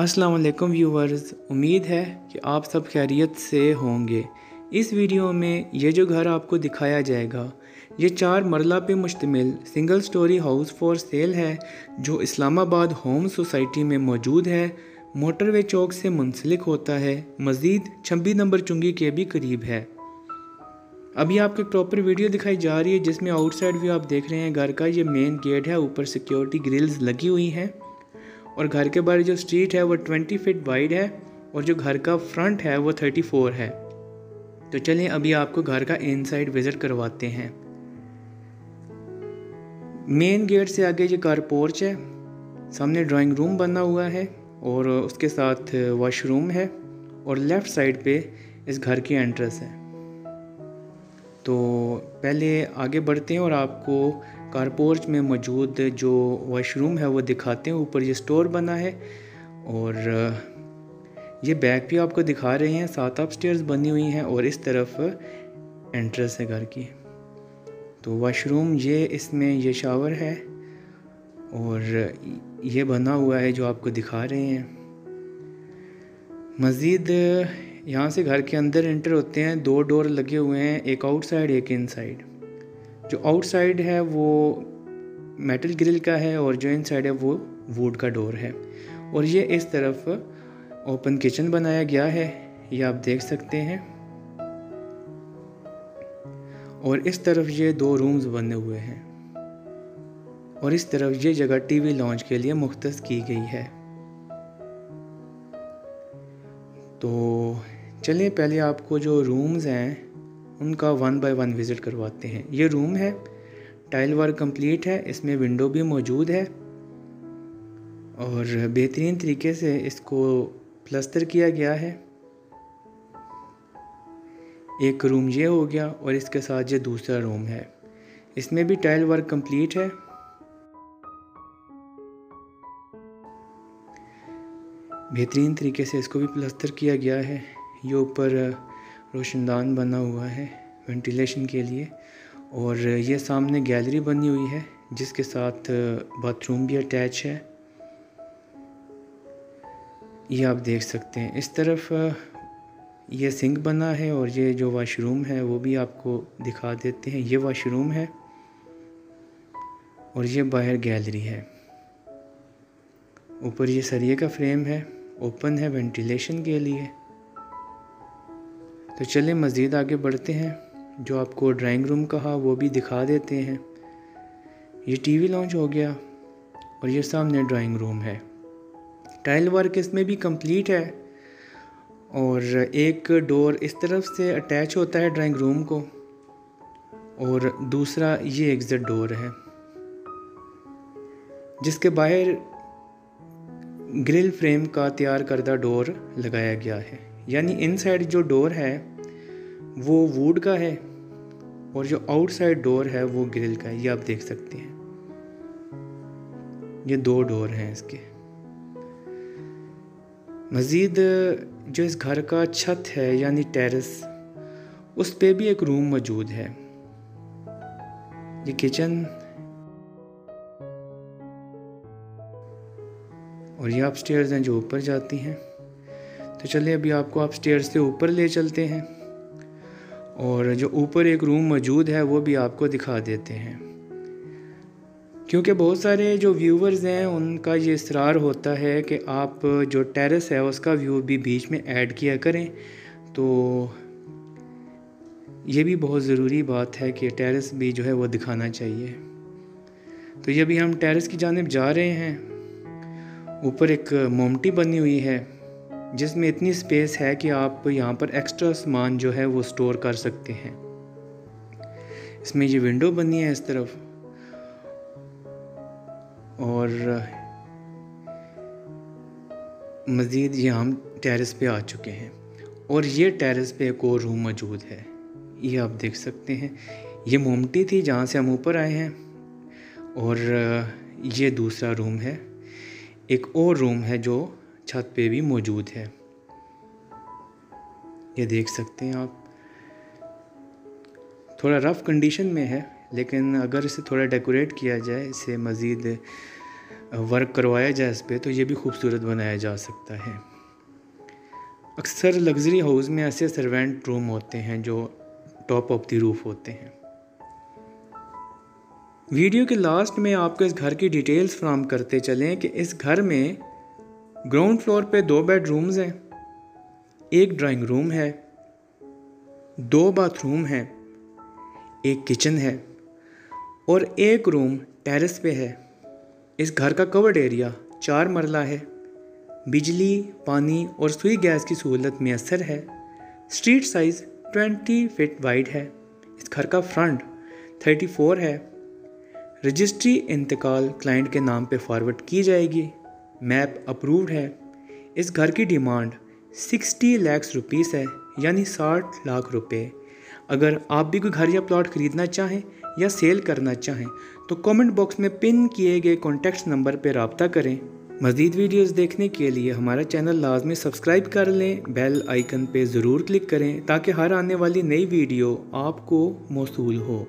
अस्सलाम वालेकुम व्यूवर्स। उम्मीद है कि आप सब खैरियत से होंगे। इस वीडियो में ये जो घर आपको दिखाया जाएगा, ये चार मरला पे मुश्तमिल single storey house for sale है, जो इस्लामाबाद होम सोसाइटी में मौजूद है। मोटरवे चौक से मुंसलिक होता है। मज़ीद छब्बीस नंबर चुंगी के भी करीब है। अभी आपको प्रॉपर वीडियो दिखाई जा रही है, जिसमें आउटसाइड व्यू आप देख रहे हैं, घर का ये मेन गेट है, ऊपर सिक्योरिटी ग्रिल्स लगी हुई हैं। और घर के बाहर जो स्ट्रीट है, वो ट्वेंटी फिट वाइड है और जो घर का फ्रंट है, वो थर्टी फोर है। तो चलिए अभी आपको घर का इनसाइड विज़िट करवाते हैं। मेन गेट से आगे ये कार पोर्च है, सामने ड्राइंग रूम बना हुआ है और उसके साथ वॉशरूम है और लेफ़्ट साइड पे इस घर की एंट्रेंस है। तो पहले आगे बढ़ते हैं और आपको कारपोर्च में मौजूद जो वॉशरूम है, वो दिखाते हैं। ऊपर ये स्टोर बना है और ये बैग भी आपको दिखा रहे हैं। सात आप स्टेयर्स बनी हुई हैं और इस तरफ़ एंट्रेंस है घर की। तो वॉशरूम ये इसमें ये शावर है और ये बना हुआ है जो आपको दिखा रहे हैं। मज़ीद यहाँ से घर के अंदर एंटर होते हैं, दो डोर लगे हुए हैं, एक आउटसाइड एक इनसाइड जो आउटसाइड है वो मेटल ग्रिल का है और जो इनसाइड है वो वुड का डोर है. और ये इस तरफ़ ओपन किचन बनाया गया है, ये आप देख सकते हैं. और इस तरफ़ ये दो रूम्स बने हुए हैं. और इस तरफ़ ये जगह टीवी लॉन्च के लिए मुख्त की गई है. तो चलिए पहले आपको जो रूम्स हैं, उनका वन बाय वन विज़िट करवाते हैं। ये रूम है टाइल वर्क कंप्लीट है, इसमें विंडो भी मौजूद है। और बेहतरीन तरीके से इसको प्लस्तर किया गया है। एक रूम ये हो गया और इसके साथ ये दूसरा रूम है। इसमें भी टाइल वर्क कंप्लीट है। बेहतरीन तरीके से इसको भी प्लस्तर किया गया है। ये ऊपर रोशनदान बना हुआ है वेंटिलेशन के लिए और ये सामने गैलरी बनी हुई है जिसके साथ बाथरूम भी अटैच है। ये आप देख सकते हैं। इस तरफ़ ये सिंक बना है और ये जो वाशरूम है वो भी आपको दिखा देते हैं। ये वाशरूम है और ये बाहर गैलरी है। ऊपर ये सरिये का फ्रेम है। ओपन है वेंटिलेशन के लिए। तो चलिए मज़ीद आगे बढ़ते हैं। जो आपको ड्राइंग रूम कहा, वो भी दिखा देते हैं। ये टीवी लॉन्च हो गया और ये सामने ड्राइंग रूम है। टाइल वर्क इसमें भी कंप्लीट है और एक डोर इस तरफ़ से अटैच होता है ड्राइंग रूम को और दूसरा ये एग्ज़िट डोर है। जिसके बाहर ग्रिल फ्रेम का तैयार करदा डोर लगाया गया है। यानी इनसाइड जो डोर है, वो वुड का है और जो आउटसाइड डोर है, वो ग्रिल का है। ये आप देख सकते हैं। ये दो डोर हैं इसके। मज़ीद जो इस घर का छत है, यानी टेरेस उस पे भी एक रूम मौजूद है। ये किचन और ये आप स्टेयर्स हैं जो ऊपर जाती हैं। तो चलिए अभी आपको आप स्टेयर से ऊपर ले चलते हैं। और जो ऊपर एक रूम मौजूद है, वो भी आपको दिखा देते हैं। क्योंकि बहुत सारे जो व्यूवर्स हैं, उनका ये इसरार होता है कि आप जो टेरेस है, उसका व्यू भी बीच में ऐड किया करें। तो ये भी बहुत ज़रूरी बात है कि टेरेस भी जो है, वो दिखाना चाहिए। तो ये भी हम टेरेस की जानब जा रहे हैं। ऊपर एक मोमटी बनी हुई है, जिसमें इतनी स्पेस है कि आप यहाँ पर एक्स्ट्रा सामान जो है वो स्टोर कर सकते हैं। इसमें ये विंडो बनी है इस तरफ़। और, मज़ीद ये हम टेरेस पे आ चुके हैं। और ये टेरेस पे एक और रूम मौजूद है। ये आप देख सकते हैं। ये मोमटी थी जहाँ से हम ऊपर आए हैं। और, ये दूसरा रूम है। एक और रूम है जो छत पे भी मौजूद है। ये देख सकते हैं आप। थोड़ा रफ़ कंडीशन में है, लेकिन अगर इसे थोड़ा डेकोरेट किया जाए, इसे मज़ीद वर्क करवाया जाए इस पर तो ये भी खूबसूरत बनाया जा सकता है। अक्सर लग्जरी हाउस में ऐसे सर्वेंट रूम होते हैं जो टॉप ऑफ़ द रूफ होते हैं। वीडियो के लास्ट में आपको इस घर की डिटेल्स फ्राहम करते चलें कि इस घर में ग्राउंड फ्लोर पे दो बेडरूम्स हैं, एक ड्राइंग रूम है, दो बाथरूम हैं, एक किचन है और एक रूम टेरेस पे है। इस घर का कवर्ड एरिया चार मरला है। बिजली, पानी और सुई गैस की सहूलत मैसर है। स्ट्रीट साइज़ 20 फिट वाइड है। इस घर का फ्रंट 34 है। रजिस्ट्री इंतकाल क्लाइंट के नाम पे फॉरवर्ड की जाएगी। मैप अप्रूव्ड है। इस घर की डिमांड 60 लैक्स रुपीस है, यानी 60 लाख रुपए। अगर आप भी कोई घर या प्लॉट ख़रीदना चाहें या सेल करना चाहें तो कमेंट बॉक्स में पिन किए गए कॉन्टैक्ट नंबर पर रबता करें। मज़ीद वीडियोस देखने के लिए हमारा चैनल लाजमी सब्सक्राइब कर लें। बेल आइकन पे ज़रूर क्लिक करें ताकि हर आने वाली नई वीडियो आपको मौसू हो।